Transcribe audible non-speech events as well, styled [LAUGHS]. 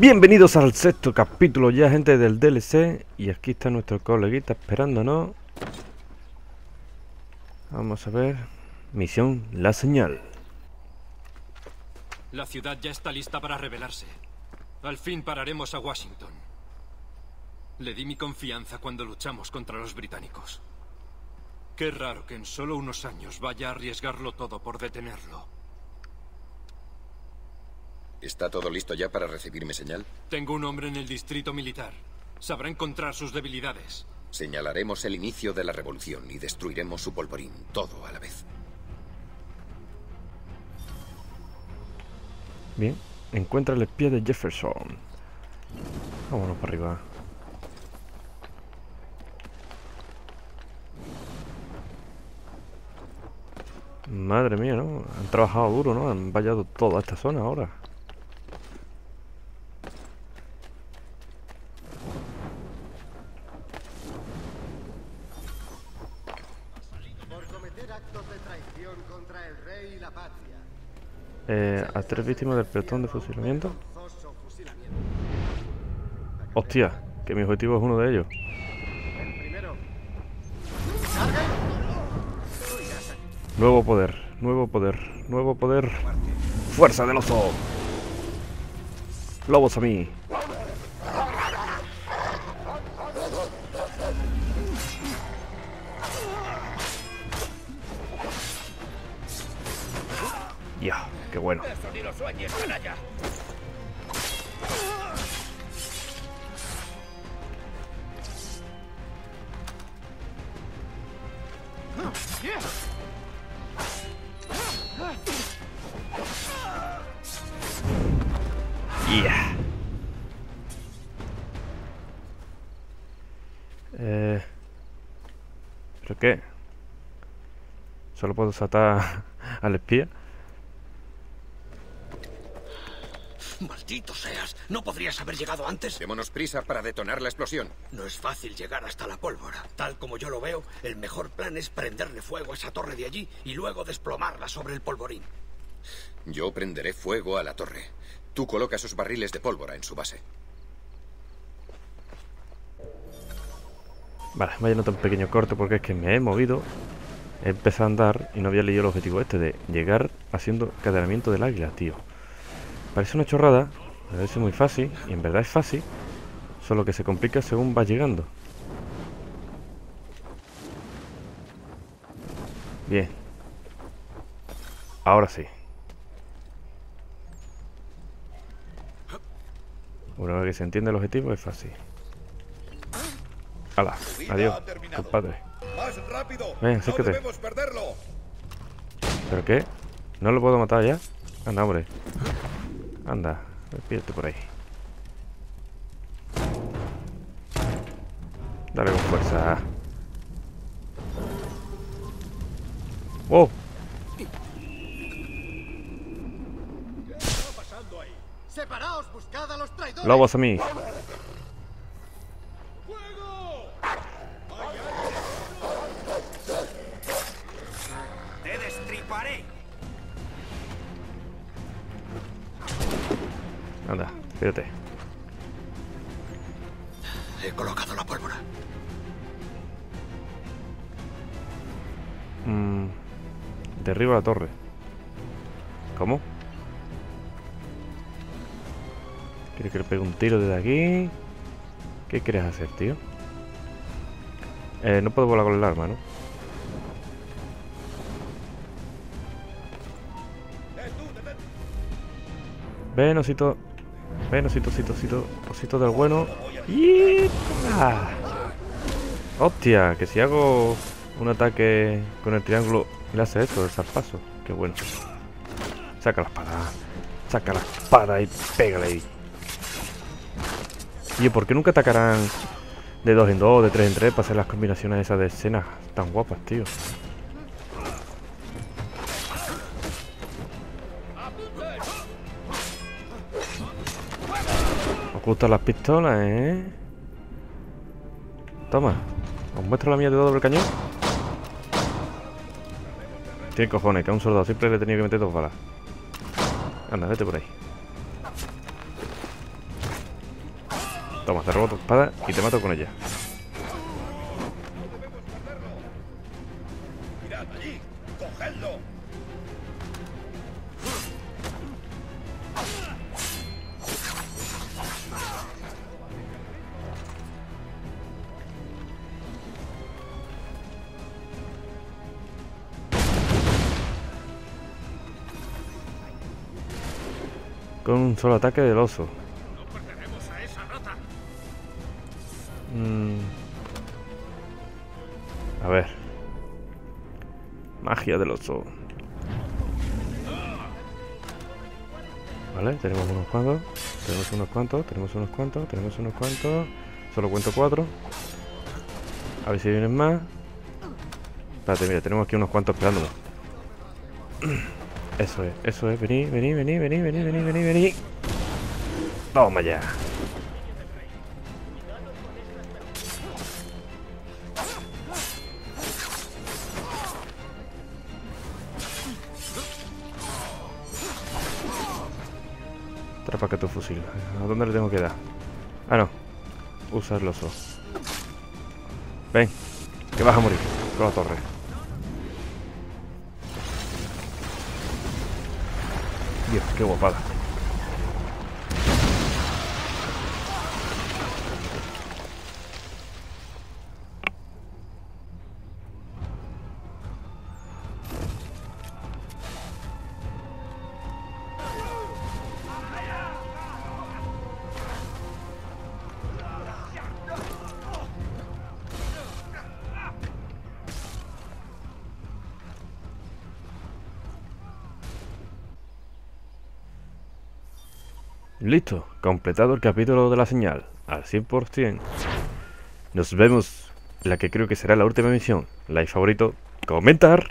Bienvenidos al sexto capítulo ya, gente del DLC. Y aquí está nuestro coleguita esperándonos. Vamos a ver. Misión La Señal. La ciudad ya está lista para rebelarse. Al fin pararemos a Washington. Le di mi confianza cuando luchamos contra los británicos. Qué raro que en solo unos años vaya a arriesgarlo todo por detenerlo. ¿Está todo listo ya para recibir mi señal? Tengo un hombre en el distrito militar. Sabrá encontrar sus debilidades. Señalaremos el inicio de la revolución y destruiremos su polvorín, todo a la vez. Bien, encuentra el espía de Jefferson. Vámonos para arriba. Madre mía, ¿no? Han trabajado duro, ¿no? Han vallado toda esta zona ahora. por cometer actos de traición contra el rey y la patria. Eh, a tres víctimas del pelotón de fusilamiento. Hostia, que mi objetivo es uno de ellos. Nuevo poder, nuevo poder, nuevo poder. Fuerza del oso. Lobos a mí. Ya, qué bueno. Yeah. Eh, ¿Pero qué? ¿Solo puedo saltar [LAUGHS] al espía? Maldito seas, ¿no podrías haber llegado antes? Démonos prisa para detonar la explosión. No es fácil llegar hasta la pólvora. Tal como yo lo veo, el mejor plan es prenderle fuego a esa torre de allí y luego desplomarla sobre el polvorín. Yo prenderé fuego a la torre. Tú coloca esos barriles de pólvora en su base. Vale, vaya no tan pequeño corte porque es que me he movido, he empezado a andar y no había leído el objetivo este de llegar haciendo cadenamiento del águila, tío. Parece una chorrada, parece muy fácil y en verdad es fácil, solo que se complica según va llegando. Bien. Ahora sí. Una vez que se entiende el objetivo es fácil. Hala, adiós, compadre. Ven, ¡No acércate. ¿Pero qué? ¿No lo puedo matar ya? Anda, hombre. Anda, despídete por ahí. Dale con fuerza. ¡Oh! ¡Separaos! ¡Buscad a los traidores! ¡Lobos a mí! Anda, despídete. He colocado la pólvora. Mm, derriba la torre. ¿Cómo? ¿Quieres que le pegue un tiro desde aquí? ¿Qué quieres hacer, tío? Eh, no puedo volar con el arma, ¿no? Ven, osito. Ven, osito, osito, osito. Osito del bueno. ¡Y! ¡Ah! ¡Hostia! Que si hago un ataque con el triángulo, le hace eso, el zarpazo. Qué bueno. Saca la espada. Saca la espada y pégale ahí. Oye, ¿por qué nunca atacarán de dos en dos, de tres en tres para hacer las combinaciones esas de escenas tan guapas, tío? Gustan las pistolas, ¿eh? Toma. ¿Os muestro la mía de doble cañón? Tiene cojones, que a un soldado siempre le he tenido que meter dos balas. Anda, vete por ahí. Toma, te robo tu espada y te mato con ella. Con un solo ataque del oso. Mm. A ver. Magia del oso. Vale, tenemos unos cuantos. Tenemos unos cuantos, tenemos unos cuantos, tenemos unos cuantos. Solo cuento cuatro. A ver si vienen más. Espérate, mira, tenemos aquí unos cuantos esperándonos. Eso es, eso es. Vení, vení, vení, vení, vení, vení, vení, vení. Toma ya. Atrapa que tu fusil. ¿A dónde le tengo que dar? Ah, no. Usa el oso. Ven, que vas a morir con la torre. Dios, qué guapada. Listo, completado el capítulo de la señal, al 100%. Nos vemos en la que creo que será la última misión. Like favorito, comentar.